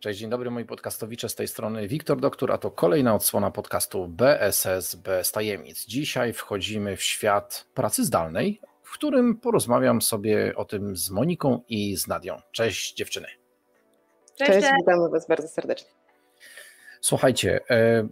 Cześć, dzień dobry moi podcastowicze, z tej strony Wiktor Doktor, a to kolejna odsłona podcastu BSS bez tajemnic. Dzisiaj wchodzimy w świat pracy zdalnej, w którym porozmawiam sobie o tym z Moniką i z Nadią. Cześć dziewczyny. Cześć, Cześć witamy Was bardzo serdecznie. Słuchajcie, e,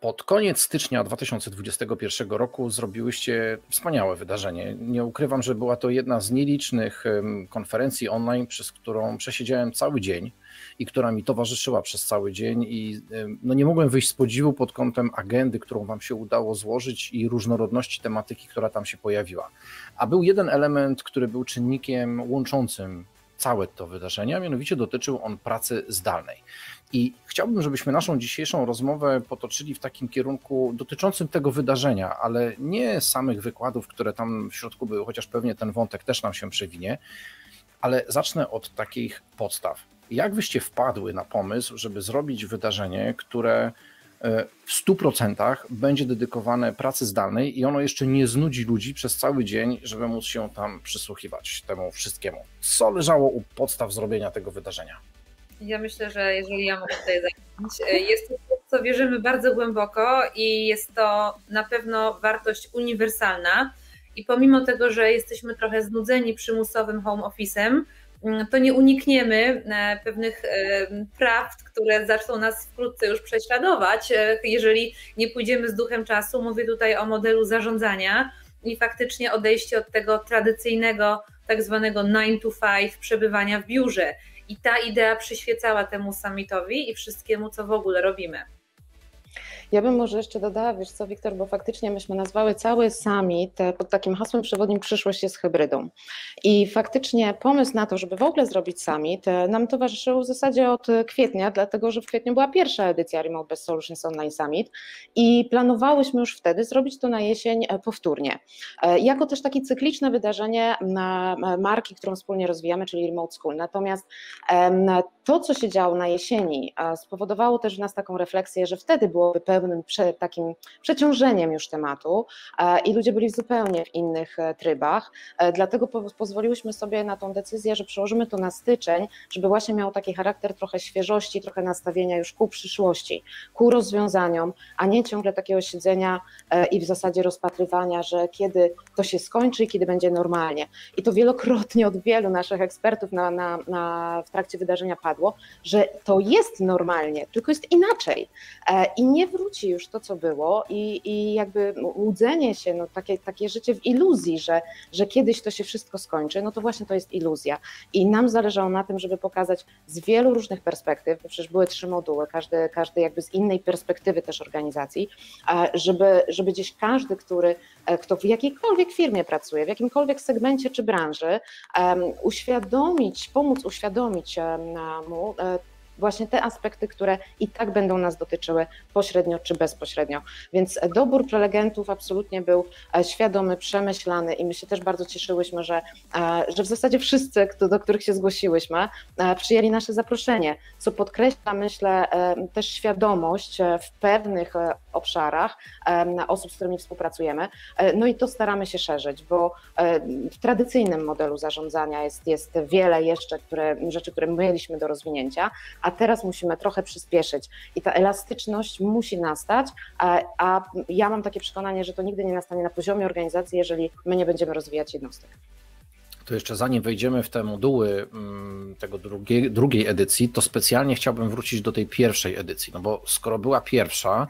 pod koniec stycznia 2021 roku zrobiłyście wspaniałe wydarzenie. Nie ukrywam, że była to jedna z nielicznych konferencji online, przez którą przesiedziałem cały dzień i która mi towarzyszyła przez cały dzień i no nie mogłem wyjść z podziwu pod kątem agendy, którą wam się udało złożyć i różnorodności tematyki, która tam się pojawiła. A był jeden element, który był czynnikiem łączącym całe to wydarzenie, a mianowicie dotyczył on pracy zdalnej. I chciałbym, żebyśmy naszą dzisiejszą rozmowę potoczyli w takim kierunku dotyczącym tego wydarzenia, ale nie samych wykładów, które tam w środku były, chociaż pewnie ten wątek też nam się przewinie, ale zacznę od takich podstaw. Jak wyście wpadły na pomysł, żeby zrobić wydarzenie, które e, w 100% będzie dedykowane pracy zdalnej i ono jeszcze nie znudzi ludzi przez cały dzień, żeby móc się tam przysłuchiwać temu wszystkiemu. Co leżało u podstaw zrobienia tego wydarzenia? Ja myślę, że jeżeli ja mogę tutaj zacząć, e, jest to co wierzymy bardzo głęboko i jest to na pewno wartość uniwersalna. I pomimo tego, że jesteśmy trochę znudzeni przymusowym home office'em, to nie unikniemy e, pewnych e, praw, które zaczną nas wkrótce już prześladować, jeżeli nie pójdziemy z duchem czasu. Mówię tutaj o modelu zarządzania i faktycznie odejście od tego tradycyjnego, tak zwanego 9 to 5 przebywania w biurze. I ta idea przyświecała temu summitowi i wszystkiemu, co w ogóle robimy. Ja bym może jeszcze dodała, wiesz co, Wiktor, bo faktycznie myśmy nazwały cały summit e, pod takim hasłem przewodnim przyszłość jest hybrydą. I faktycznie pomysł na to, żeby w ogóle zrobić summit e, nam towarzyszył w zasadzie od kwietnia, dlatego że w kwietniu była pierwsza edycja Remote Best Solutions Online Summit i planowałyśmy już wtedy zrobić to na jesień e, powtórnie. Jako też takie cykliczne wydarzenie na marki, którą wspólnie rozwijamy, czyli Remote School. Natomiast to, co się działo na jesieni, spowodowało też w nas taką refleksję, że wtedy byłoby pewnym prze, takim przeciążeniem już tematu e, i ludzie byli zupełnie w innych e, trybach. E, dlatego po, pozwoliłyśmy sobie na tą decyzję, że przełożymy to na styczeń, żeby właśnie miało taki charakter trochę świeżości, trochę nastawienia już ku przyszłości, ku rozwiązaniom, a nie ciągle takiego siedzenia i w zasadzie rozpatrywania, że kiedy to się skończy i kiedy będzie normalnie. I to wielokrotnie od wielu naszych ekspertów na, na, na, w trakcie wydarzenia padło, że to jest normalnie, tylko jest inaczej. I nie już to, co było i, i jakby łudzenie się, no takie, takie życie w iluzji, że, że kiedyś to się wszystko skończy, no to właśnie to jest iluzja. I nam zależało na tym, żeby pokazać z wielu różnych perspektyw, bo przecież były trzy moduły, każdy, każdy jakby z innej perspektywy też organizacji, żeby, żeby gdzieś każdy, który, e, kto w jakiejkolwiek firmie pracuje, w jakimkolwiek segmencie czy branży, uświadomić, pomóc uświadomić mu e, właśnie te aspekty, które i tak będą nas dotyczyły pośrednio czy bezpośrednio. Więc dobór prelegentów absolutnie był e, świadomy, przemyślany i my się też bardzo cieszyłyśmy, że, e, że w zasadzie wszyscy, do których się zgłosiłyśmy, e, przyjęli nasze zaproszenie, co podkreśla, myślę, też świadomość w pewnych obszarach osób, z którymi współpracujemy. No i to staramy się szerzyć, bo w tradycyjnym modelu zarządzania jest, jest wiele jeszcze które, rzeczy, które mieliśmy do rozwinięcia, a teraz musimy trochę przyspieszyć i ta elastyczność musi nastać, a, a ja mam takie przekonanie, że to nigdy nie nastanie na poziomie organizacji, jeżeli my nie będziemy rozwijać jednostek. To jeszcze zanim wejdziemy w te moduły mm, tego drugiej, edycji, to specjalnie chciałbym wrócić do tej pierwszej edycji, no bo skoro była pierwsza,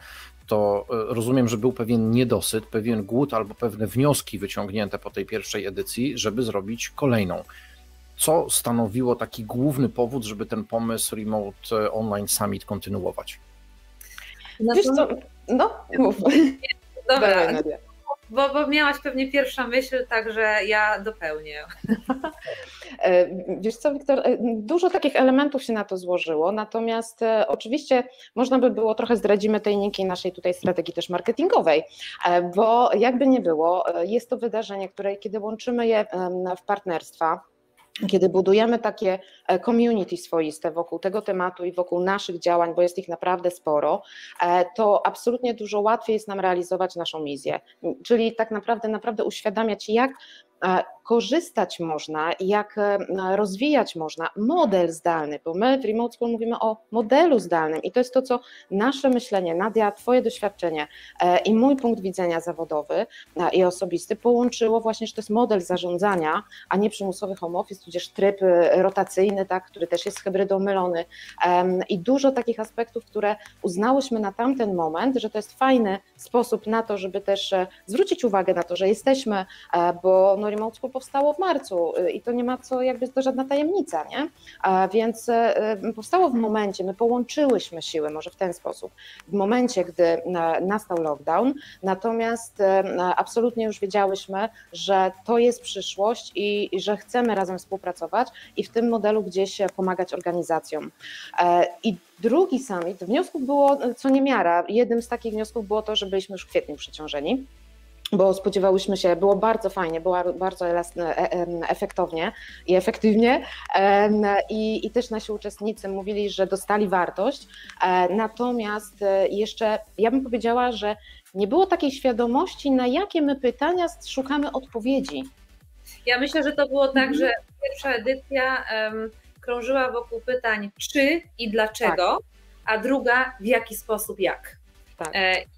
to e, rozumiem, że był pewien niedosyt, pewien głód albo pewne wnioski wyciągnięte po tej pierwszej edycji, żeby zrobić kolejną co stanowiło taki główny powód, żeby ten pomysł Remote Online Summit kontynuować? Wiesz co, no mów. Dobra, bo, bo miałaś pewnie pierwsza myśl, także ja dopełnię. E, wiesz co, Wiktor, e, dużo takich elementów się na to złożyło, natomiast e, oczywiście można by było trochę zdradzimy tej niki naszej tutaj strategii też marketingowej, bo jakby nie było, jest to wydarzenie, które kiedy łączymy je w partnerstwa, kiedy budujemy takie e, community swoiste wokół tego tematu i wokół naszych działań, bo jest ich naprawdę sporo, e, to absolutnie dużo łatwiej jest nam realizować naszą misję. Czyli tak naprawdę, naprawdę uświadamiać, jak korzystać można, jak e, rozwijać można model zdalny, bo my w Remote School mówimy o modelu zdalnym i to jest to, co nasze myślenie, Nadia, Twoje doświadczenie e, i mój punkt widzenia zawodowy e, i osobisty połączyło właśnie, że to jest model zarządzania, a nie przymusowy home office, tudzież tryb rotacyjny, tak, który też jest hybrydą mylony. I dużo takich aspektów, które uznałyśmy na tamten moment, że to jest fajny sposób na to, żeby też zwrócić uwagę na to, że jesteśmy, bo no, Remote School powstało w marcu y, i to nie ma co, jakby to żadna tajemnica, nie? A więc y, y, powstało w momencie, my połączyłyśmy siły, może w ten sposób, w momencie, gdy nastał lockdown, natomiast absolutnie już wiedziałyśmy, że to jest przyszłość i, i że chcemy razem współpracować i w tym modelu gdzieś pomagać organizacjom. E, I drugi summit, wniosków było co niemiara. Jednym z takich wniosków było to, że byliśmy już w kwietniu przeciążeni bo spodziewałyśmy się, było bardzo fajnie, było bardzo e, efektownie i efektywnie i, i też nasi uczestnicy mówili, że dostali wartość, e, natomiast e, jeszcze ja bym powiedziała, że nie było takiej świadomości, na jakie my pytania szukamy odpowiedzi. Ja myślę, że to było tak, mhm. że pierwsza edycja um, krążyła wokół pytań czy i dlaczego, tak. a druga w jaki sposób jak. Tak.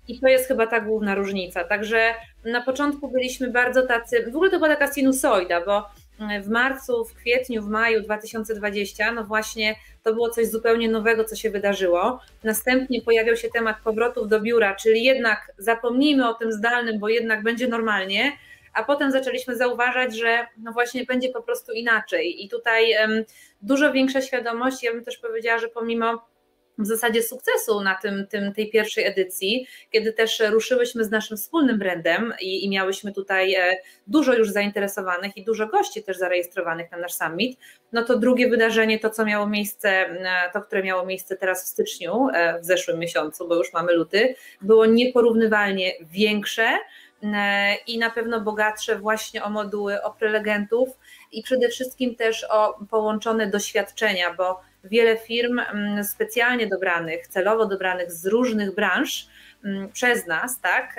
I to jest chyba ta główna różnica. Także na początku byliśmy bardzo tacy, w ogóle to była taka sinusoida, bo mm, w marcu, w kwietniu, w maju 2020, no właśnie to było coś zupełnie nowego, co się wydarzyło. Następnie pojawiał się temat powrotów do biura, czyli jednak zapomnijmy o tym zdalnym, bo jednak będzie normalnie, a potem zaczęliśmy zauważać, że no właśnie będzie po prostu inaczej. I tutaj um, dużo większa świadomość, ja bym też powiedziała, że pomimo w zasadzie sukcesu na tym, tym, tej pierwszej edycji, kiedy też ruszyłyśmy z naszym wspólnym brandem i, i miałyśmy tutaj e, dużo już zainteresowanych i dużo gości też zarejestrowanych na nasz summit, no to drugie wydarzenie, to co miało miejsce, e, to które miało miejsce teraz w styczniu, e, w zeszłym miesiącu, bo już mamy luty, było nieporównywalnie większe i na pewno bogatsze właśnie o moduły, o prelegentów i przede wszystkim też o połączone doświadczenia, bo wiele firm mm, specjalnie dobranych, celowo dobranych z różnych branż mm, przez nas, tak,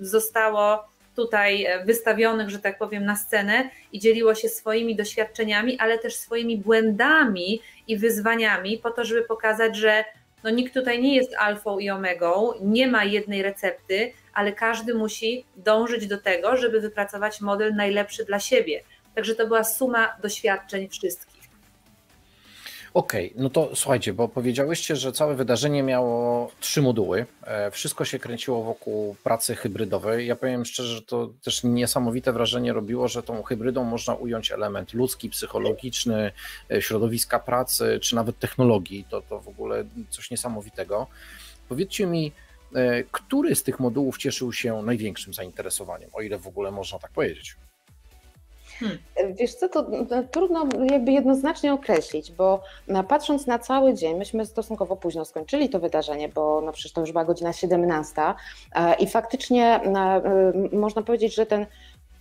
zostało tutaj wystawionych, że tak powiem, na scenę i dzieliło się swoimi doświadczeniami, ale też swoimi błędami i wyzwaniami, po to, żeby pokazać, że no nikt tutaj nie jest alfą i omegą, nie ma jednej recepty, ale każdy musi dążyć do tego, żeby wypracować model najlepszy dla siebie. Także to była suma doświadczeń wszystkich. Okej, okay, no to słuchajcie, bo powiedziałyście, że całe wydarzenie miało trzy moduły. E, wszystko się kręciło wokół pracy hybrydowej. Ja powiem szczerze, że to też niesamowite wrażenie robiło, że tą hybrydą można ująć element ludzki, psychologiczny, e, środowiska pracy, czy nawet technologii. To, to w ogóle coś niesamowitego. Powiedzcie mi, e, który z tych modułów cieszył się największym zainteresowaniem, o ile w ogóle można tak powiedzieć? Hmm. Wiesz co, to trudno jakby jednoznacznie określić, bo patrząc na cały dzień, myśmy stosunkowo późno skończyli to wydarzenie, bo no przecież to już była godzina 17 e, i faktycznie e, można powiedzieć, że ten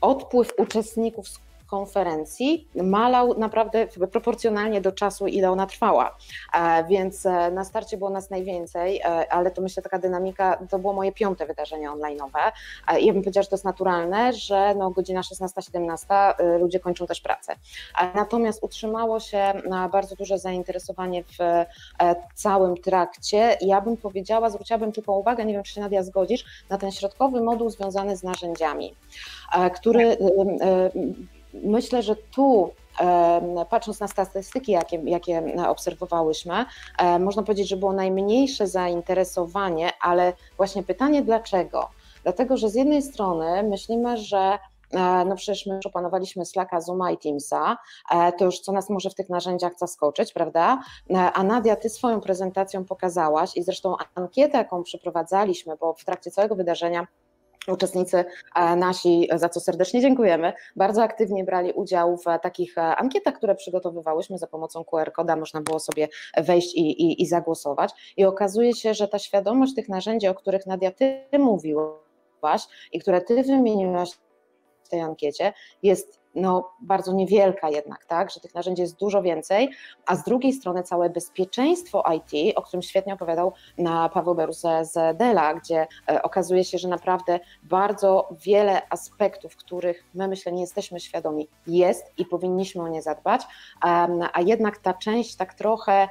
odpływ uczestników konferencji malał naprawdę proporcjonalnie do czasu, ile ona trwała. E, więc e, na starcie było nas najwięcej, e, ale to myślę taka dynamika, to było moje piąte wydarzenie online'owe. I ja bym powiedziała, że to jest naturalne, że no godzina 16-17 ludzie kończą też pracę. Natomiast utrzymało się bardzo duże zainteresowanie w całym trakcie. Ja bym powiedziała, zwróciłabym tylko uwagę, nie wiem czy się Nadia zgodzisz, na ten środkowy moduł związany z narzędziami, który myślę, że tu patrząc na statystyki, jakie, jakie obserwowałyśmy, można powiedzieć, że było najmniejsze zainteresowanie, ale właśnie pytanie dlaczego? Dlatego, że z jednej strony myślimy, że e, no przecież my już opanowaliśmy Slacka, Zooma i Teamsa, e, to już co nas może w tych narzędziach zaskoczyć, prawda? E, a Nadia, Ty swoją prezentacją pokazałaś i zresztą ankietę, jaką przeprowadzaliśmy, bo w trakcie całego wydarzenia Uczestnicy e, nasi, za co serdecznie dziękujemy, bardzo aktywnie brali udział w takich e, ankietach, które przygotowywałyśmy za pomocą QR-koda, można było sobie wejść i, i, i zagłosować. I okazuje się, że ta świadomość tych narzędzi, o których Nadia Ty mówiłaś i które Ty wymieniłaś w tej ankiecie, jest no, bardzo niewielka jednak, tak, że tych narzędzi jest dużo więcej, a z drugiej strony całe bezpieczeństwo IT, o którym świetnie opowiadał na Paweł Berus z Dela, gdzie e, okazuje się, że naprawdę bardzo wiele aspektów, których my myślę nie jesteśmy świadomi, jest i powinniśmy o nie zadbać, a jednak ta część tak trochę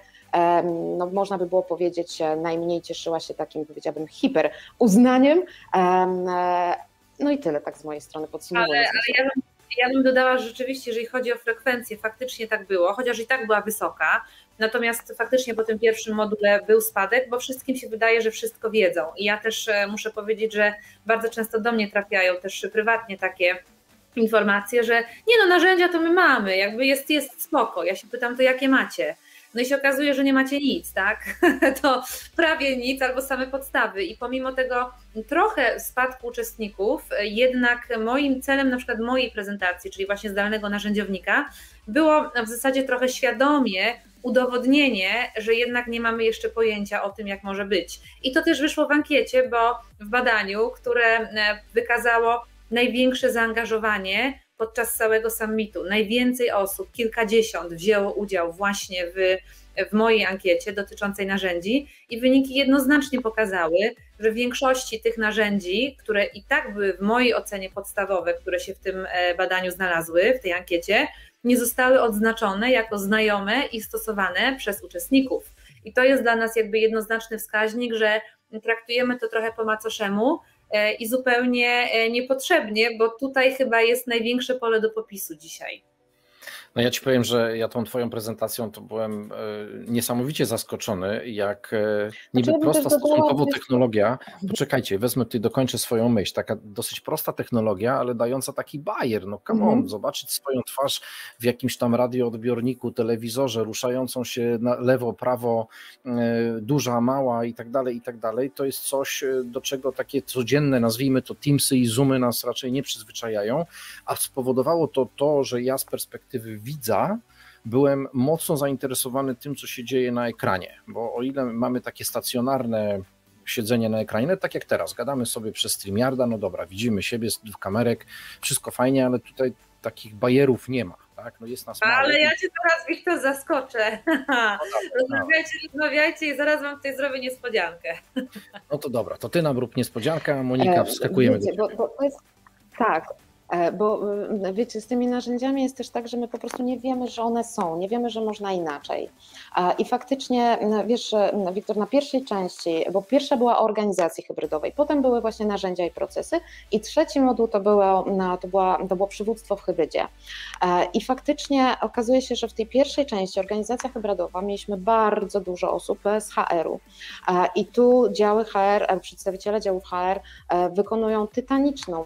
no, można by było powiedzieć, najmniej cieszyła się takim, powiedziałabym, hiper uznaniem. E, no i tyle tak z mojej strony podsumowując. Ale, ale ja, bym, ja bym dodała, że rzeczywiście, jeżeli chodzi o frekwencję, faktycznie tak było, chociaż i tak była wysoka, Natomiast faktycznie po tym pierwszym module był spadek, bo wszystkim się wydaje, że wszystko wiedzą. I ja też e, muszę powiedzieć, że bardzo często do mnie trafiają też prywatnie takie informacje, że nie no, narzędzia to my mamy, jakby jest, jest spoko. Ja się pytam, to jakie macie? No i się okazuje, że nie macie nic, tak? To prawie nic albo same podstawy. I pomimo tego trochę spadku uczestników, jednak moim celem, na przykład mojej prezentacji, czyli właśnie zdalnego narzędziownika, było w zasadzie trochę świadomie udowodnienie, że jednak nie mamy jeszcze pojęcia o tym, jak może być. I to też wyszło w ankiecie, bo w badaniu, które e, wykazało największe zaangażowanie podczas całego summitu. Najwięcej osób, kilkadziesiąt, wzięło udział właśnie w, w mojej ankiecie dotyczącej narzędzi i wyniki jednoznacznie pokazały, że w większości tych narzędzi, które i tak były w mojej ocenie podstawowe, które się w tym e, badaniu znalazły, w tej ankiecie, nie zostały odznaczone jako znajome i stosowane przez uczestników. I to jest dla nas jakby jednoznaczny wskaźnik, że traktujemy to trochę po macoszemu, i zupełnie e, niepotrzebnie, bo tutaj chyba jest największe pole do popisu dzisiaj. No ja ci powiem, że ja tą twoją prezentacją to byłem e, niesamowicie zaskoczony, jak e, niby znaczy, prosta stosunkowo technologia, poczekajcie, wezmę tutaj, dokończę swoją myśl, taka dosyć prosta technologia, ale dająca taki bajer, no come on, mhm. zobaczyć swoją twarz w jakimś tam radioodbiorniku, telewizorze, ruszającą się na lewo, prawo, e, duża, mała i tak dalej, i tak dalej, to jest coś, do czego takie codzienne, nazwijmy to Teamsy i Zoomy nas raczej nie przyzwyczajają, a spowodowało to to, że ja z perspektywy widza byłem mocno zainteresowany tym, co się dzieje na ekranie, bo o ile mamy takie stacjonarne siedzenie na ekranie, tak jak teraz, gadamy sobie przez StreamYarda, no dobra, widzimy siebie w kamerek, wszystko fajnie, ale tutaj takich bajerów nie ma. Tak? No jest nas mało. Ale ja cię teraz Wiktor zaskoczę. No dobra, rozmawiajcie, no. rozmawiajcie i zaraz wam tutaj zrobię niespodziankę. No to dobra, to ty nam rób niespodziankę, a Monika e, wskakujemy wiecie, do bo, bo jest, Tak, bo e, wiecie, z tymi narzędziami jest też tak, że my po prostu nie wiemy, że one są, nie wiemy, że można inaczej. I faktycznie, wiesz, Wiktor, na pierwszej części, bo pierwsza była o organizacji hybrydowej, potem były właśnie narzędzia i procesy i trzeci moduł to było, to, to było przywództwo w hybrydzie. E, I faktycznie okazuje się, że w tej pierwszej części organizacja hybrydowa mieliśmy bardzo dużo osób z HR-u i tu działy HR, przedstawiciele działów HR wykonują tytaniczną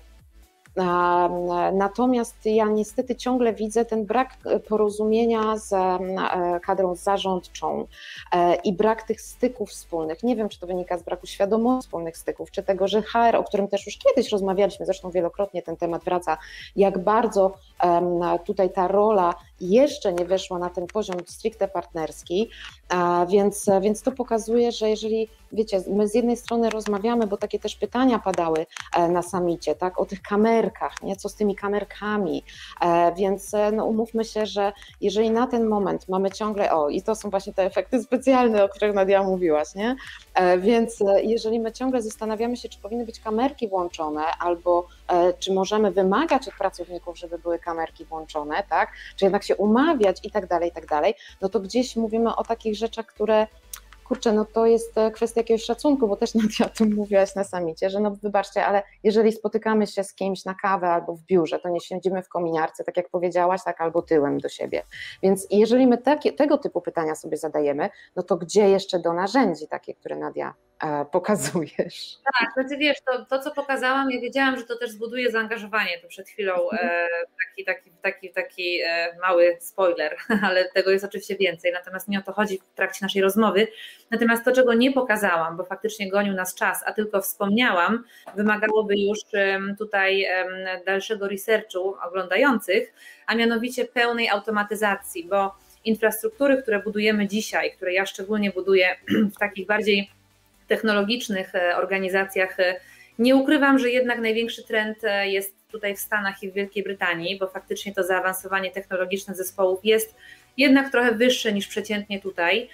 Natomiast ja niestety ciągle widzę ten brak porozumienia z e, kadrą zarządczą e, i brak tych styków wspólnych. Nie wiem, czy to wynika z braku świadomości wspólnych styków, czy tego, że HR, o którym też już kiedyś rozmawialiśmy, zresztą wielokrotnie ten temat wraca, jak bardzo tutaj ta rola jeszcze nie weszła na ten poziom stricte partnerski, więc, więc to pokazuje, że jeżeli, wiecie, my z jednej strony rozmawiamy, bo takie też pytania padały e, na samicie, tak, o tych kamerkach, nie, co z tymi kamerkami, e, więc e, no, umówmy się, że jeżeli na ten moment mamy ciągle, o i to są właśnie te efekty specjalne, o których Nadia mówiłaś, nie, więc jeżeli my ciągle zastanawiamy się, czy powinny być kamerki włączone, albo czy możemy wymagać od pracowników, żeby były kamerki włączone, tak, czy jednak się umawiać i tak dalej, i tak dalej, no to gdzieś mówimy o takich rzeczach, które kurczę, no to jest e, kwestia jakiegoś szacunku, bo też Nadia o tym mówiłaś na samicie, że no wybaczcie, ale jeżeli spotykamy się z kimś na kawę albo w biurze, to nie siedzimy w kominiarce, tak jak powiedziałaś, tak albo tyłem do siebie. Więc jeżeli my takie, tego typu pytania sobie zadajemy, no to gdzie jeszcze do narzędzi takie, które Nadia pokazujesz? Tak, znaczy wiesz, to, to co pokazałam, ja wiedziałam, że to też zbuduje zaangażowanie, to przed chwilą e, taki, taki, taki, taki e, mały spoiler, ale tego jest oczywiście więcej, natomiast nie o to chodzi w trakcie naszej rozmowy, Natomiast to, czego nie pokazałam, bo faktycznie gonił nas czas, a tylko wspomniałam, wymagałoby już tutaj dalszego researchu oglądających, a mianowicie pełnej automatyzacji, bo infrastruktury, które budujemy dzisiaj, które ja szczególnie buduję w takich bardziej technologicznych e, organizacjach e, Nie ukrywam, że jednak największy trend jest tutaj w Stanach i w Wielkiej Brytanii, bo faktycznie to zaawansowanie technologiczne zespołów jest jednak trochę wyższe niż przeciętnie tutaj.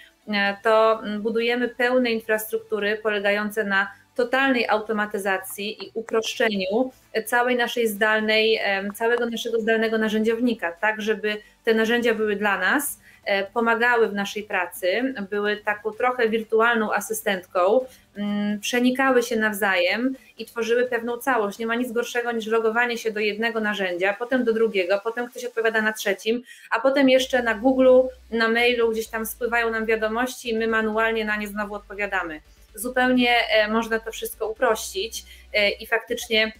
To budujemy pełne infrastruktury polegające na totalnej automatyzacji i uproszczeniu całej naszej zdalnej, całego naszego zdalnego narzędziownika, tak żeby te narzędzia były dla nas, e, pomagały w naszej pracy, były taką trochę wirtualną asystentką, mm, przenikały się nawzajem i tworzyły pewną całość. Nie ma nic gorszego niż logowanie się do jednego narzędzia, potem do drugiego, potem ktoś odpowiada na trzecim, a potem jeszcze na Google, na mailu gdzieś tam spływają nam wiadomości i my manualnie na nie znowu odpowiadamy zupełnie e, można to wszystko uprościć e, i faktycznie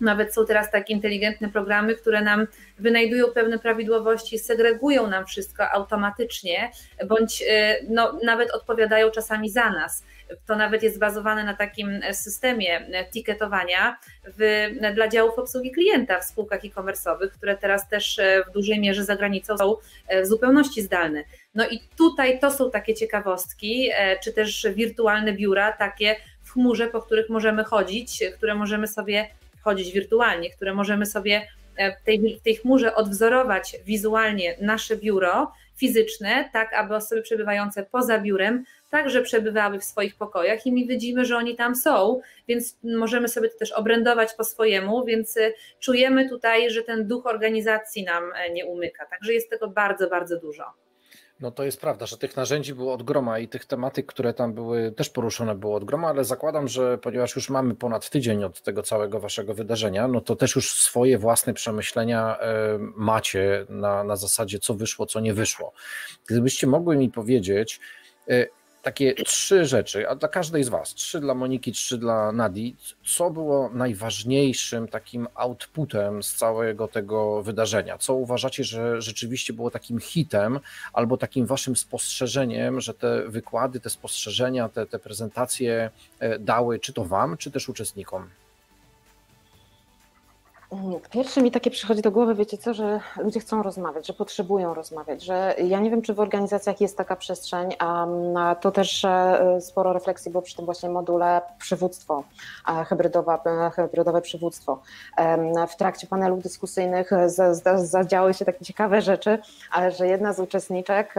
nawet są teraz takie inteligentne programy, które nam wynajdują pewne prawidłowości, segregują nam wszystko automatycznie, bądź e, no, nawet odpowiadają czasami za nas. To nawet jest bazowane na takim systemie ticketowania w, dla działów obsługi klienta w spółkach e-commerce'owych, które teraz też w dużej mierze za granicą są w zupełności zdalne. No i tutaj to są takie ciekawostki, czy też wirtualne biura, takie w chmurze, po których możemy chodzić, które możemy sobie chodzić wirtualnie, które możemy sobie e, w tej, w tej chmurze odwzorować wizualnie nasze biuro fizyczne, tak aby osoby przebywające poza biurem także przebywały w swoich pokojach i my widzimy, że oni tam są, więc możemy sobie to też obrędować po swojemu, więc e, czujemy tutaj, że ten duch organizacji nam nie umyka. Także jest tego bardzo, bardzo dużo. No to jest prawda, że tych narzędzi było od groma i tych tematyk, które tam były też poruszone było od groma, ale zakładam, że ponieważ już mamy ponad tydzień od tego całego waszego wydarzenia, no to też już swoje własne przemyślenia e, macie na, na zasadzie co wyszło, co nie wyszło. Gdybyście mogły mi powiedzieć, e, takie trzy rzeczy, a dla każdej z Was, trzy dla Moniki, trzy dla Nadi, co było najważniejszym takim outputem z całego tego wydarzenia? Co uważacie, że rzeczywiście było takim hitem albo takim Waszym spostrzeżeniem, że te wykłady, te spostrzeżenia, te, te prezentacje e, dały, czy to Wam, czy też uczestnikom? Pierwsze mi takie przychodzi do głowy, wiecie co, że ludzie chcą rozmawiać, że potrzebują rozmawiać, że ja nie wiem, czy w organizacjach jest taka przestrzeń, a to też e, sporo refleksji było przy tym właśnie module przywództwo, hybrydowa, hybrydowe przywództwo. W trakcie panelów dyskusyjnych zadziały się takie ciekawe rzeczy, że jedna z uczestniczek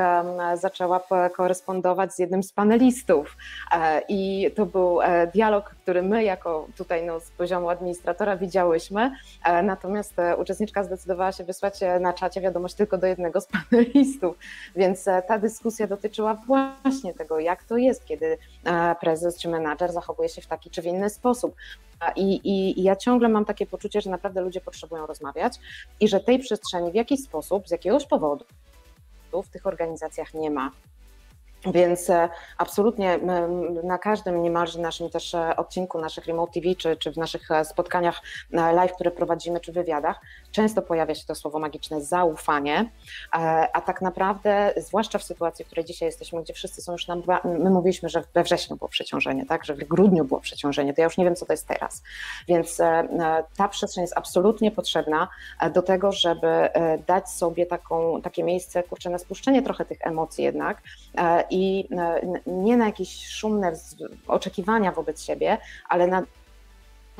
zaczęła korespondować z jednym z panelistów e, i to był e, dialog, który my jako tutaj no, z poziomu administratora widziałyśmy, E, natomiast e, uczestniczka zdecydowała się wysłać e, na czacie wiadomość tylko do jednego z panelistów, więc ta dyskusja dotyczyła właśnie tego, jak to jest, kiedy prezes czy menadżer zachowuje się w taki czy w inny sposób. I, i, I, ja ciągle mam takie poczucie, że naprawdę ludzie potrzebują rozmawiać i że tej przestrzeni w jakiś sposób, z jakiegoś powodu w tych organizacjach nie ma. Więc e, absolutnie na każdym niemalże naszym też e, odcinku naszych Remote TV, czy, czy w naszych e, spotkaniach live, które prowadzimy, czy wywiadach, często pojawia się to słowo magiczne zaufanie, a tak naprawdę, zwłaszcza w sytuacji, w której dzisiaj jesteśmy, gdzie wszyscy są już nam, my mówiliśmy, że we wrześniu było przeciążenie, tak, że w grudniu było przeciążenie, to ja już nie wiem, co to jest teraz. Więc ta przestrzeń jest absolutnie potrzebna do tego, żeby dać sobie taką, takie miejsce, kurczę, na spuszczenie trochę tych emocji jednak i e, nie na jakieś szumne oczekiwania wobec siebie, ale na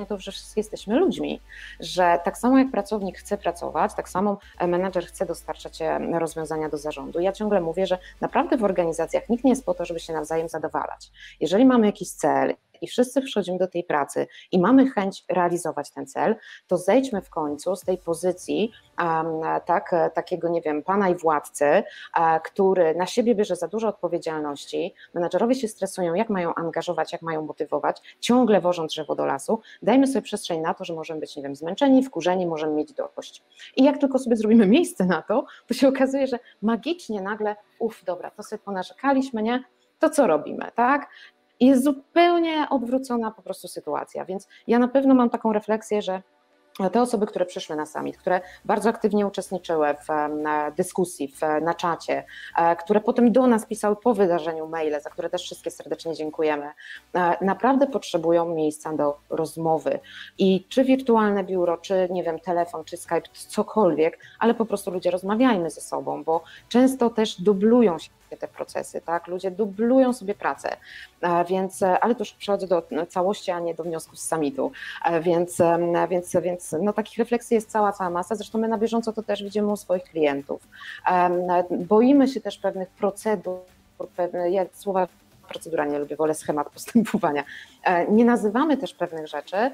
to, że wszyscy jesteśmy ludźmi, że tak samo jak pracownik chce pracować, tak samo menedżer chce dostarczać e, rozwiązania do zarządu. Ja ciągle mówię, że naprawdę w organizacjach nikt nie jest po to, żeby się nawzajem zadowalać. Jeżeli mamy jakiś cel i wszyscy przychodzimy do tej pracy i mamy chęć realizować ten cel, to zejdźmy w końcu z tej pozycji um, tak, takiego, nie wiem, pana i władcy, um, który na siebie bierze za dużo odpowiedzialności, menadżerowie się stresują, jak mają angażować, jak mają motywować, ciągle wożą drzewo do lasu, dajmy sobie przestrzeń na to, że możemy być, nie wiem, zmęczeni, wkurzeni, możemy mieć dość. I jak tylko sobie zrobimy miejsce na to, to się okazuje, że magicznie nagle, uff, dobra, to sobie ponarzekaliśmy, nie? to co robimy, tak? I jest zupełnie odwrócona po prostu sytuacja. Więc ja na pewno mam taką refleksję, że te osoby, które przyszły na summit, które bardzo aktywnie uczestniczyły w dyskusji, w, na czacie, e, które potem do nas pisały po wydarzeniu maile, za które też wszystkie serdecznie dziękujemy, e, naprawdę potrzebują miejsca do rozmowy. I czy wirtualne biuro, czy nie wiem, telefon, czy Skype, cokolwiek, ale po prostu ludzie rozmawiajmy ze sobą, bo często też dublują się te procesy, tak? Ludzie dublują sobie pracę, więc, ale to już przechodzę do całości, a nie do wniosków z summitu, więc, więc, więc no, takich refleksji jest cała, cała masa, zresztą my na bieżąco to też widzimy u swoich klientów. Boimy się też pewnych procedur, pewne, słowa procedura nie lubię, wolę schemat postępowania. E, nie nazywamy też pewnych rzeczy, e,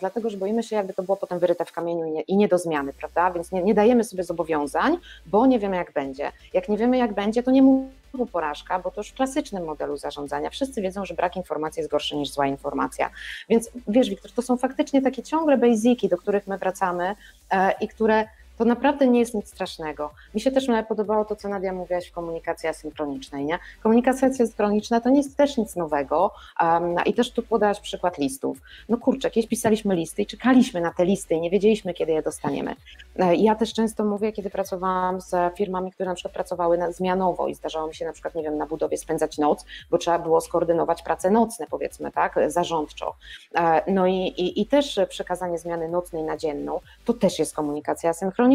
dlatego że boimy się, jakby to było potem wyryte w kamieniu i nie, i nie do zmiany, prawda? Więc nie, nie, dajemy sobie zobowiązań, bo nie wiemy, jak będzie. Jak nie wiemy, jak będzie, to nie mówmy porażka, bo to już w klasycznym modelu zarządzania wszyscy wiedzą, że brak informacji jest gorszy niż zła informacja. Więc wiesz, Wiktor, to są faktycznie takie ciągle basiki, do których my wracamy e, i które to naprawdę nie jest nic strasznego. Mi się też podobało to, co Nadia mówiłaś w komunikacji asynchronicznej. Nie? Komunikacja asynchroniczna to nie jest też nic nowego um, i też tu podałaś przykład listów. No kurczę, kiedyś pisaliśmy listy i czekaliśmy na te listy i nie wiedzieliśmy, kiedy je dostaniemy. E, ja też często mówię, kiedy pracowałam z firmami, które na przykład pracowały na, zmianowo i zdarzało mi się na przykład, nie wiem, na budowie spędzać noc, bo trzeba było skoordynować prace nocne, powiedzmy, tak, zarządczo. E, no i, i, i też przekazanie zmiany nocnej na dzienną, to też jest komunikacja asynchroniczna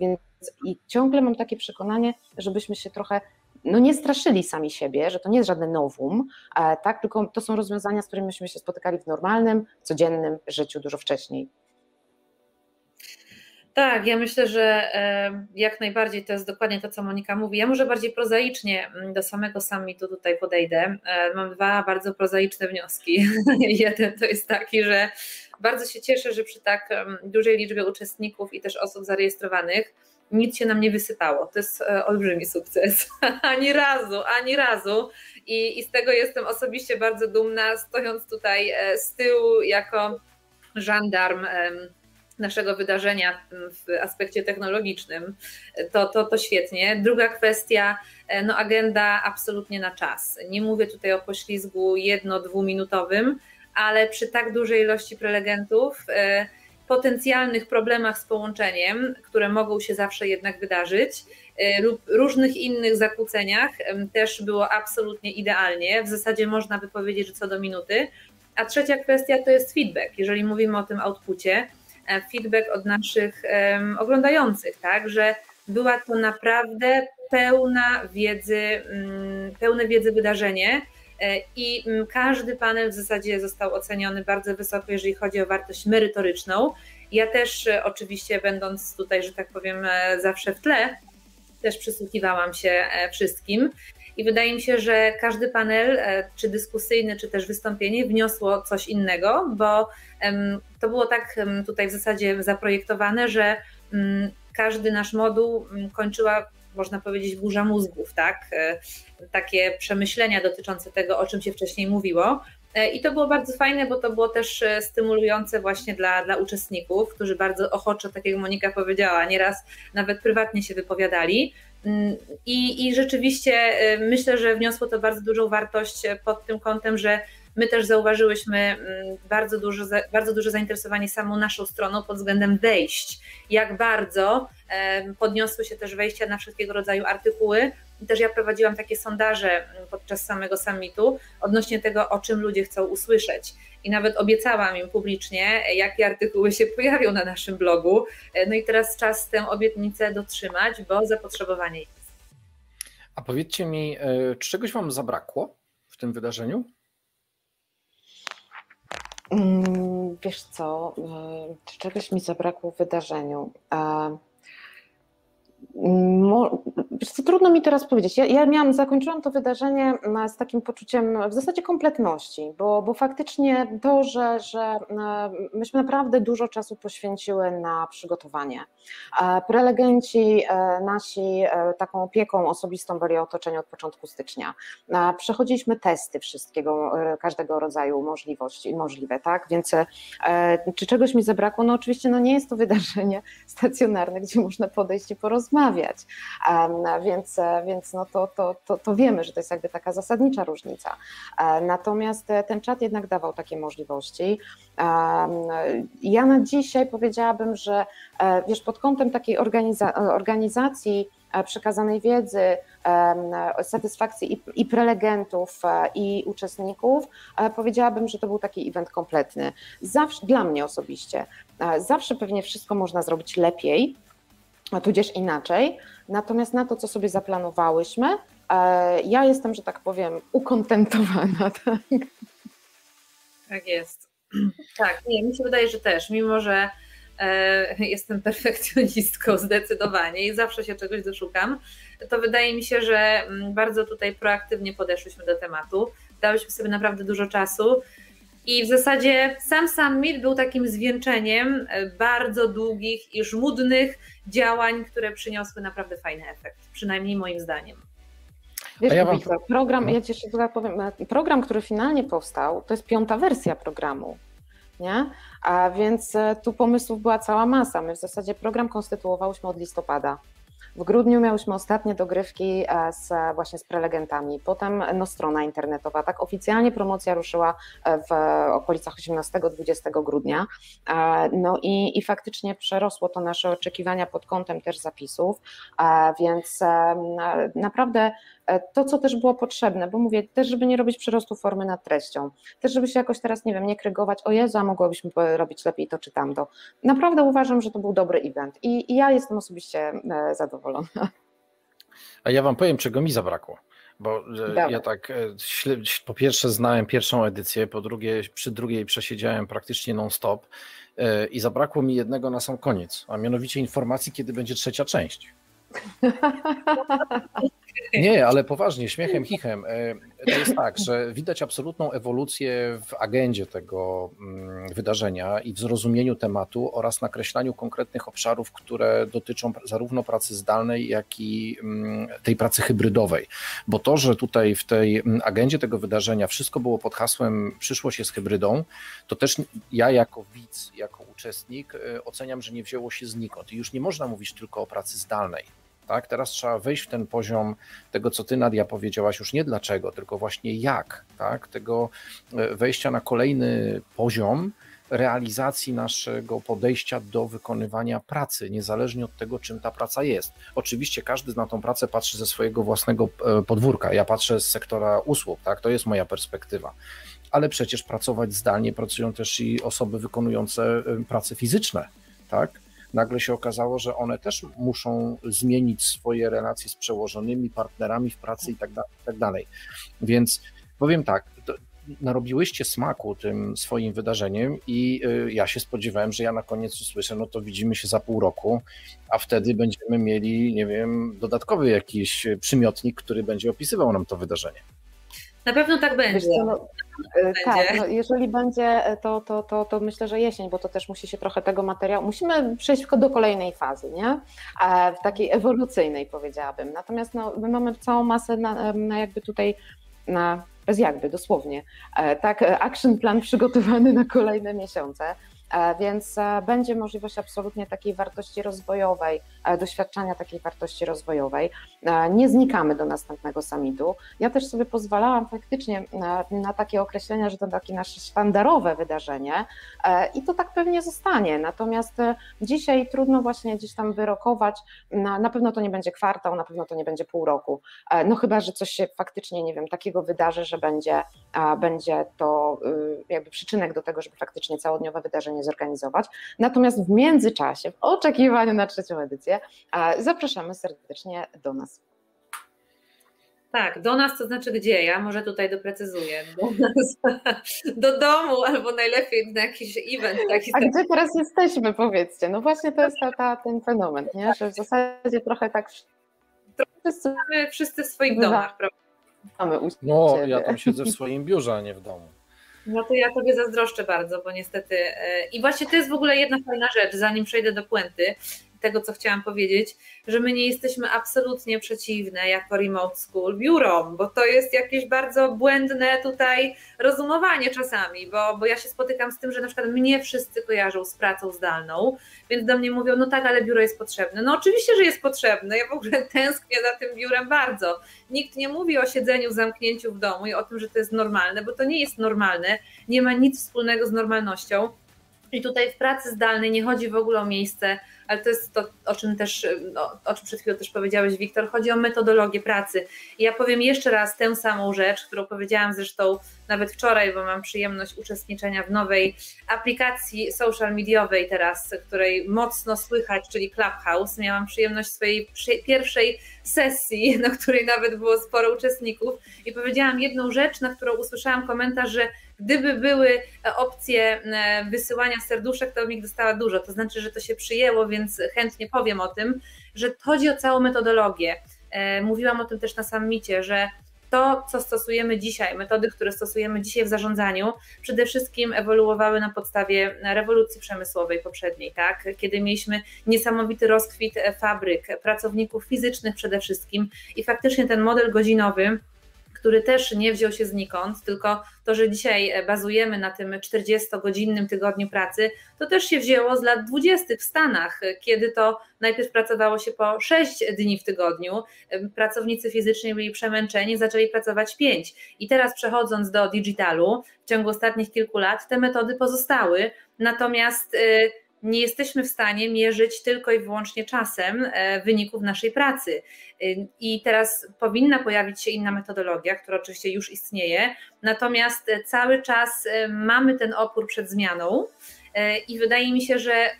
Więc i ciągle mam takie przekonanie, żebyśmy się trochę no nie straszyli sami siebie, że to nie jest żadne nowum, e, tak, tylko to są rozwiązania, z którymi myśmy się spotykali w normalnym, codziennym życiu dużo wcześniej. Tak, ja myślę, że e, jak najbardziej to jest dokładnie to, co Monika mówi. Ja może bardziej prozaicznie mm, do samego summitu tutaj podejdę. E, mam dwa bardzo prozaiczne wnioski. Jeden to jest taki, że bardzo się cieszę, że przy tak dużej liczbie uczestników i też osób zarejestrowanych nic się nam nie wysypało. To jest e, olbrzymi sukces. ani razu, ani razu. I, I z tego jestem osobiście bardzo dumna, stojąc tutaj z tyłu jako żandarm naszego wydarzenia w aspekcie technologicznym, to, to, to świetnie. Druga kwestia, e, no agenda absolutnie na czas. Nie mówię tutaj o poślizgu jedno-dwuminutowym, ale przy tak dużej ilości prelegentów, e, potencjalnych problemach z połączeniem, które mogą się zawsze jednak wydarzyć, e, lub różnych innych zakłóceniach, też było absolutnie idealnie. W zasadzie można by powiedzieć, że co do minuty. A trzecia kwestia to jest feedback. Jeżeli mówimy o tym outpucie, E, feedback od naszych oglądających, tak, że była to naprawdę pełna wiedzy, mm, pełne wiedzy wydarzenie i mm, każdy panel w zasadzie został oceniony bardzo wysoko, jeżeli chodzi o wartość merytoryczną. Ja też e, oczywiście będąc tutaj, że tak powiem, zawsze w tle, też przysłuchiwałam się wszystkim i wydaje mi się, że każdy panel, czy dyskusyjny, czy też wystąpienie wniosło coś innego, bo to było tak tutaj w zasadzie zaprojektowane, że mm, każdy nasz moduł mm, kończyła można powiedzieć, burza mózgów, tak? E, takie przemyślenia dotyczące tego, o czym się wcześniej mówiło. E, I to było bardzo fajne, bo to było też e, stymulujące właśnie dla, dla uczestników, którzy bardzo ochoczo, tak jak Monika powiedziała, nieraz nawet prywatnie się wypowiadali. Mm, I, I rzeczywiście myślę, że wniosło to bardzo dużą wartość pod tym kątem, że My też zauważyłyśmy mm, bardzo duże, bardzo duże zainteresowanie samą naszą stroną pod względem wejść. Jak bardzo podniosły się też wejścia na wszelkiego rodzaju artykuły. Też ja prowadziłam takie sondaże mm, podczas samego summitu odnośnie tego, o czym ludzie chcą usłyszeć. I nawet obiecałam im publicznie, jakie artykuły się pojawią na naszym blogu. E, no i teraz czas tę obietnicę dotrzymać, bo zapotrzebowanie jest. A powiedzcie mi, e, czy czegoś Wam zabrakło w tym wydarzeniu? Mm, wiesz co, e, czy czegoś mi zabrakło w wydarzeniu? Co, trudno mi teraz powiedzieć. Ja, ja miałam, zakończyłam to wydarzenie z takim poczuciem w zasadzie kompletności, bo, bo faktycznie to, że, że e, myśmy naprawdę dużo czasu poświęciły na przygotowanie. Prelegenci e, nasi e, taką opieką osobistą byli otoczeni od początku stycznia. Przechodziliśmy testy wszystkiego, każdego rodzaju możliwości, możliwe, tak? Więc czy czegoś mi zabrakło? No oczywiście no nie jest to wydarzenie stacjonarne, gdzie można podejść i porozmawiać. Więc, więc no to, to, to, to wiemy, że to jest jakby taka zasadnicza różnica. Natomiast ten czat jednak dawał takie możliwości. Ja na dzisiaj powiedziałabym, że e, wiesz, pod kątem takiej organiza organizacji e, przekazanej wiedzy, satysfakcji i, prelegentów, e, i uczestników, powiedziałabym, że to był taki event kompletny. Zawsze, dla mnie osobiście, zawsze pewnie wszystko można zrobić lepiej, tudzież inaczej, natomiast na to, co sobie zaplanowałyśmy, ja jestem, że tak powiem, ukontentowana. Tak, tak jest. Tak, nie, mi się wydaje, że też, mimo że e, jestem perfekcjonistką zdecydowanie i zawsze się czegoś doszukam, to wydaje mi się, że mm, bardzo tutaj proaktywnie podeszliśmy do tematu. Dałyśmy sobie naprawdę dużo czasu. I w zasadzie sam summit był takim zwieńczeniem e, bardzo długich i żmudnych działań, które przyniosły naprawdę fajny efekt, przynajmniej moim zdaniem. Wiesz, ja wam... program, no. ja ci jeszcze powiem, e, program, który finalnie powstał, to jest piąta wersja programu. Nie? A więc e, tu pomysłów była cała masa. My w zasadzie program konstytuowałyśmy od listopada. W grudniu miałyśmy ostatnie dogrywki e, z, właśnie z prelegentami, potem no, strona internetowa. Tak oficjalnie promocja ruszyła e, w okolicach 18-20 grudnia. E, no i, i faktycznie przerosło to nasze oczekiwania pod kątem też zapisów, więc naprawdę to, co też było potrzebne, bo mówię, też żeby nie robić przyrostu formy nad treścią, też żeby się jakoś teraz, nie wiem, nie krygować, o Jezu, a mogłabyśmy robić lepiej to czy tamto. Naprawdę uważam, że to był dobry event i, i ja jestem osobiście zadowolona. A ja wam powiem, czego mi zabrakło. Bo Dawaj. ja tak e, po pierwsze znałem pierwszą edycję, po drugie przy drugiej przesiedziałem praktycznie non-stop e, i zabrakło mi jednego na sam koniec, a mianowicie informacji, kiedy będzie trzecia część. Nie, ale poważnie, śmiechem, chichem. E, to jest tak, że widać absolutną ewolucję w agendzie tego mm, wydarzenia i w zrozumieniu tematu oraz nakreślaniu konkretnych obszarów, które dotyczą zarówno pracy zdalnej, jak i mm, tej pracy hybrydowej. Bo to, że tutaj w tej mm, agendzie tego wydarzenia wszystko było pod hasłem przyszłość jest hybrydą, to też ja jako widz, jako uczestnik e, oceniam, że nie wzięło się znikąd. I już nie można mówić tylko o pracy zdalnej tak? Teraz trzeba wejść w ten poziom tego, co ty Nadia powiedziałaś, już nie dlaczego, tylko właśnie jak, tak? tego e, wejścia na kolejny poziom realizacji naszego podejścia do wykonywania pracy, niezależnie od tego, czym ta praca jest. Oczywiście każdy na tą pracę patrzy ze swojego własnego e, podwórka. Ja patrzę z sektora usług, tak? to jest moja perspektywa. Ale przecież pracować zdalnie pracują też i osoby wykonujące e, prace fizyczne, tak? Nagle się okazało, że one też muszą zmienić swoje relacje z przełożonymi, partnerami w pracy i tak, tak dalej. Więc powiem tak, narobiłyście smaku tym swoim wydarzeniem i y, ja się spodziewałem, że ja na koniec usłyszę, no to widzimy się za pół roku, a wtedy będziemy mieli, nie wiem, dodatkowy jakiś przymiotnik, który będzie opisywał nam to wydarzenie. Na pewno tak będzie. Co, no, e, tak, no, jeżeli będzie, e, to, to, to, to myślę, że jesień, bo to też musi się trochę tego materiału. Musimy przejść do kolejnej fazy, nie? E, w takiej ewolucyjnej powiedziałabym. Natomiast no, my mamy całą masę na, na jakby tutaj na bez jakby, dosłownie, tak, action plan przygotowany na kolejne miesiące. E, więc e, będzie możliwość absolutnie takiej wartości rozwojowej, e, doświadczania takiej wartości rozwojowej. Nie znikamy do następnego summitu. Ja też sobie pozwalałam faktycznie na, na takie określenia, że to takie nasze sztandarowe wydarzenie i to tak pewnie zostanie. Natomiast dzisiaj trudno właśnie gdzieś tam wyrokować, na, na pewno to nie będzie kwartał, na pewno to nie będzie pół roku. No chyba, że coś się faktycznie, nie wiem, takiego wydarzy, że będzie, będzie to y, jakby przyczynek do tego, żeby faktycznie całodniowe wydarzenie zorganizować. Natomiast w międzyczasie, w oczekiwaniu na trzecią edycję, zapraszamy serdecznie do nas. Tak, do nas to znaczy gdzie? Ja może tutaj doprecyzuję. Do, nas, do domu albo najlepiej na jakiś event. Taki A gdzie teraz jesteśmy, powiedzcie? No właśnie to jest ta, ta, ten fenomen, nie? że w zasadzie trochę tak wszyscy, wszyscy w swoich domach, prawda? No, ja tam siedzę w swoim biurze, a nie w domu. No to ja tobie zazdroszczę bardzo, bo niestety. E, I właśnie to jest w ogóle jedna fajna rzecz, zanim przejdę do puenty tego, co chciałam powiedzieć, że my nie jesteśmy absolutnie przeciwne jako remote school biurom, bo to jest jakieś bardzo błędne tutaj rozumowanie czasami, bo, bo ja się spotykam z tym, że na przykład mnie wszyscy kojarzą z pracą zdalną, więc do mnie mówią, no tak, ale biuro jest potrzebne. No oczywiście, że jest potrzebne, ja w ogóle tęsknię za tym biurem bardzo. Nikt nie mówi o siedzeniu, zamknięciu w domu i o tym, że to jest normalne, bo to nie jest normalne, nie ma nic wspólnego z normalnością I tutaj w pracy zdalnej nie chodzi w ogóle o miejsce, ale to jest to, o czym też, no, o czym przed chwilą też powiedziałeś, Wiktor, chodzi o metodologię pracy. I ja powiem jeszcze raz tę samą rzecz, którą powiedziałam zresztą nawet wczoraj, bo mam przyjemność uczestniczenia w nowej aplikacji social mediowej teraz, której mocno słychać, czyli Clubhouse. Miałam przyjemność swojej pierwszej sesji, na której nawet było sporo uczestników i powiedziałam jedną rzecz, na którą usłyszałam komentarz, że gdyby były opcje e, wysyłania serduszek, to bym dostała dużo. To znaczy, że to się przyjęło, więc chętnie powiem o tym, że chodzi o całą metodologię. E, mówiłam o tym też na samicie, że to, co stosujemy dzisiaj, metody, które stosujemy dzisiaj w zarządzaniu, przede wszystkim ewoluowały na podstawie rewolucji przemysłowej poprzedniej, tak? kiedy mieliśmy niesamowity rozkwit fabryk, pracowników fizycznych przede wszystkim i faktycznie ten model godzinowy który też nie wziął się znikąd, tylko to, że dzisiaj bazujemy na tym 40-godzinnym tygodniu pracy, to też się wzięło z lat 20. w Stanach, kiedy to najpierw pracowało się po 6 dni w tygodniu, pracownicy fizyczni byli przemęczeni, zaczęli pracować 5. I teraz przechodząc do digitalu, w ciągu ostatnich kilku lat te metody pozostały, natomiast nie jesteśmy w stanie mierzyć tylko i wyłącznie czasem e, wyników naszej pracy. Y, I teraz powinna pojawić się inna metodologia, która oczywiście już istnieje, natomiast cały czas e, mamy ten opór przed zmianą e, i wydaje mi się, że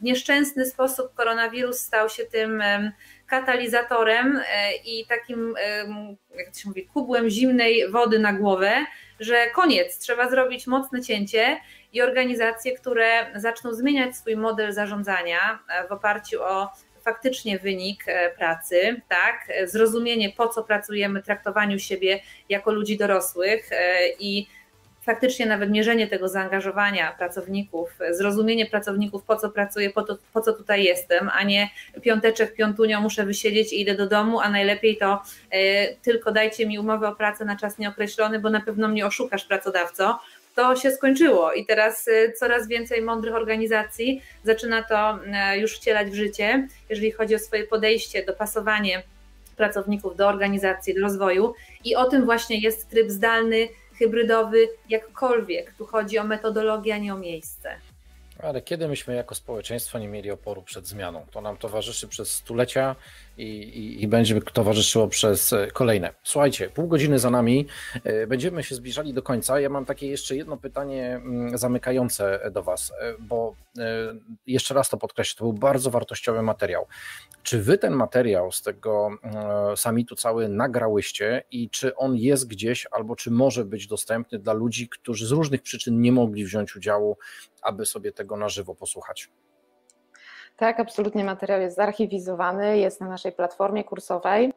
w nieszczęsny sposób koronawirus stał się tym katalizatorem i takim, jak to się mówi, kubłem zimnej wody na głowę, że koniec, trzeba zrobić mocne cięcie i organizacje, które zaczną zmieniać swój model zarządzania e, w oparciu o faktycznie wynik e, pracy, tak, zrozumienie po co pracujemy, traktowaniu siebie jako ludzi dorosłych e, i faktycznie nawet mierzenie tego zaangażowania pracowników, zrozumienie pracowników, po co pracuję, po, to, po co tutaj jestem, a nie piąteczek, piątunio muszę wysiedzieć i idę do domu, a najlepiej to y, tylko dajcie mi umowę o pracę na czas nieokreślony, bo na pewno mnie oszukasz pracodawco to się skończyło i teraz y, coraz więcej mądrych organizacji zaczyna to y, już wcielać w życie, jeżeli chodzi o swoje podejście, dopasowanie pracowników do organizacji, do rozwoju i o tym właśnie jest tryb zdalny, hybrydowy, jakkolwiek. Tu chodzi o metodologię, a nie o miejsce. Ale kiedy myśmy jako społeczeństwo nie mieli oporu przed zmianą? To nam towarzyszy przez stulecia i, i, i, będzie towarzyszyło przez e, kolejne. Słuchajcie, pół godziny za nami, e, będziemy się zbliżali do końca. Ja mam takie jeszcze jedno pytanie mm, zamykające do Was, e, bo jeszcze raz to podkreślę, to był bardzo wartościowy materiał. Czy Wy ten materiał z tego samitu cały nagrałyście i czy on jest gdzieś, albo czy może być dostępny dla ludzi, którzy z różnych przyczyn nie mogli wziąć udziału, aby sobie tego na żywo posłuchać? Tak, absolutnie materiał jest zarchiwizowany, jest na naszej platformie kursowej,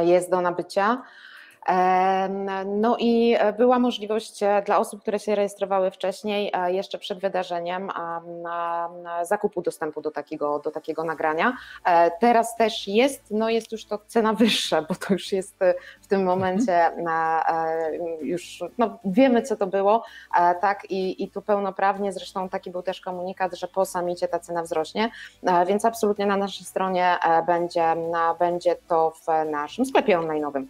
jest do nabycia. No i była możliwość e, dla osób, które się rejestrowały wcześniej, e, jeszcze przed wydarzeniem, zakupu dostępu do takiego, do takiego nagrania. E, teraz też jest, no jest już to cena wyższa, bo to już jest w tym momencie już no wiemy, co to było, tak, i, i tu pełnoprawnie, zresztą taki był też komunikat, że po samicie ta cena wzrośnie, więc absolutnie na naszej stronie będzie, będzie to w naszym sklepie online'owym.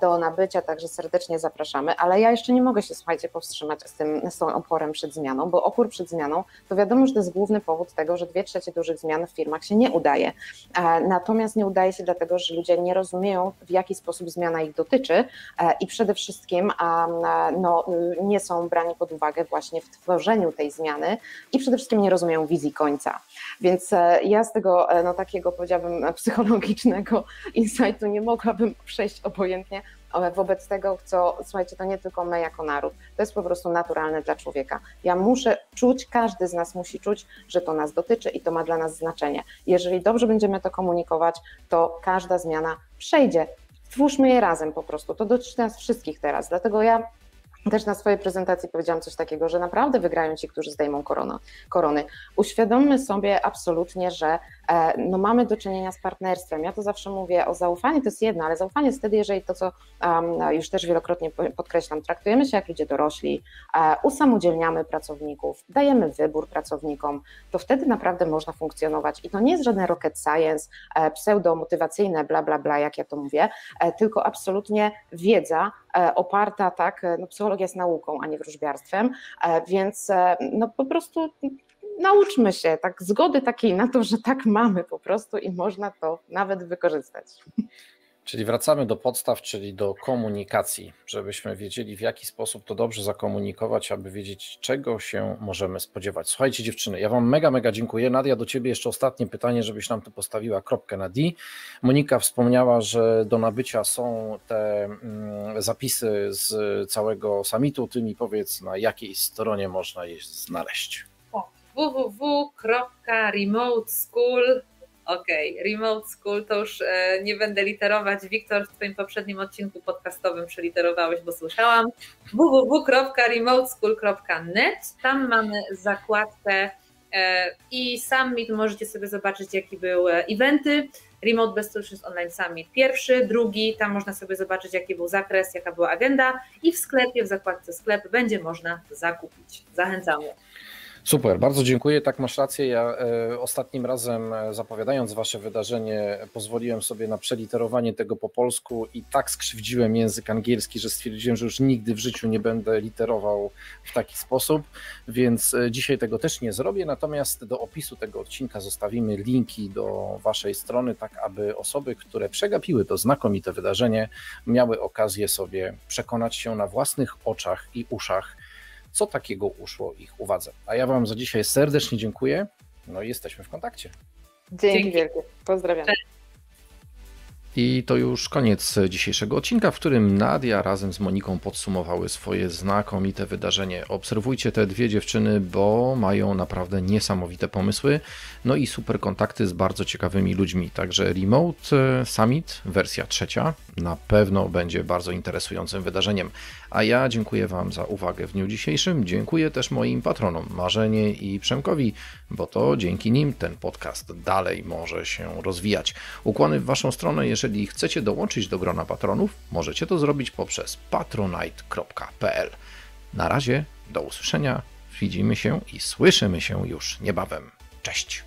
Do nabycia, także serdecznie zapraszamy, ale ja jeszcze nie mogę się, słuchajcie, powstrzymać z tym, z oporem przed zmianą, bo opór przed zmianą to wiadomo, że to jest główny powód tego, że dwie trzecie dużych zmian w firmach się nie udaje. E, natomiast nie udaje się dlatego, że ludzie nie rozumieją, w jaki sposób zmiana ich dotyczy e, i przede wszystkim no, nie są brani pod uwagę właśnie w tworzeniu tej zmiany i przede wszystkim nie rozumieją wizji końca. Więc e, ja z tego no, takiego, powiedziałabym, psychologicznego insightu nie mogłabym przejść obojętnie, wobec tego, co, słuchajcie, to nie tylko my jako naród, to jest po prostu naturalne dla człowieka. Ja muszę czuć, każdy z nas musi czuć, że to nas dotyczy i to ma dla nas znaczenie. Jeżeli dobrze będziemy to komunikować, to każda zmiana przejdzie. Twórzmy je razem po prostu. To dotyczy nas wszystkich teraz. Dlatego ja też na swojej prezentacji powiedziałam coś takiego, że naprawdę wygrają ci, którzy zdejmą korona, korony. Uświadommy sobie absolutnie, że no mamy do czynienia z partnerstwem. Ja to zawsze mówię o zaufaniu, to jest jedno, ale zaufanie jest wtedy, jeżeli to, co um, już też wielokrotnie podkreślam, traktujemy się jak ludzie dorośli, e, usamodzielniamy pracowników, dajemy wybór pracownikom, to wtedy naprawdę można funkcjonować. I to nie jest żaden rocket science, e, pseudo-motywacyjne, bla, bla, bla, jak ja to mówię, e, tylko absolutnie wiedza oparta, tak, no psychologia jest nauką, a nie wróżbiarstwem, więc no po prostu nauczmy się, tak, zgody takiej na to, że tak mamy po prostu i można to nawet wykorzystać. Czyli wracamy do podstaw, czyli do komunikacji, żebyśmy wiedzieli, w jaki sposób to dobrze zakomunikować, aby wiedzieć, czego się możemy spodziewać. Słuchajcie, dziewczyny, ja Wam mega, mega dziękuję. Nadia, do Ciebie jeszcze ostatnie pytanie, żebyś nam tu postawiła kropkę na D. Monika wspomniała, że do nabycia są te mm, zapisy z całego summitu. Ty mi powiedz, na jakiej stronie można je znaleźć www.remoteschool Okej, okay. Remote School to już e, nie będę literować. Wiktor, w Twoim poprzednim odcinku podcastowym przeliterowałeś, bo słyszałam. www.remoteschool.net. Tam mamy zakładkę e, i summit możecie sobie zobaczyć, jaki był e, eventy. Remote Best Solutions Online Summit pierwszy, drugi, tam można sobie zobaczyć, jaki był zakres, jaka była agenda i w sklepie, w zakładce sklep będzie można zakupić. Zachęcamy. Super, bardzo dziękuję. Tak, masz rację. Ja e, ostatnim razem e, zapowiadając Wasze wydarzenie, pozwoliłem sobie na przeliterowanie tego po polsku i tak skrzywdziłem język angielski, że stwierdziłem, że już nigdy w życiu nie będę literował w taki sposób, więc e, dzisiaj tego też nie zrobię. Natomiast do opisu tego odcinka zostawimy linki do Waszej strony, tak aby osoby, które przegapiły to znakomite wydarzenie, miały okazję sobie przekonać się na własnych oczach i uszach co takiego uszło ich uwadze. A ja Wam za dzisiaj serdecznie dziękuję. No i jesteśmy w kontakcie. Dzięki, Dzięki. wielkie. Pozdrawiam. I to już koniec dzisiejszego odcinka, w którym Nadia razem z Moniką podsumowały swoje znakomite wydarzenie. Obserwujcie te dwie dziewczyny, bo mają naprawdę niesamowite pomysły, no i super kontakty z bardzo ciekawymi ludźmi. Także Remote Summit, wersja trzecia, na pewno będzie bardzo interesującym wydarzeniem. A ja dziękuję Wam za uwagę w dniu dzisiejszym. Dziękuję też moim patronom Marzenie i Przemkowi, bo to dzięki nim ten podcast dalej może się rozwijać. Ukłony w Waszą stronę, jeżeli chcecie dołączyć do grona patronów, możecie to zrobić poprzez patronite.pl. Na razie, do usłyszenia, widzimy się i słyszymy się już niebawem. Cześć!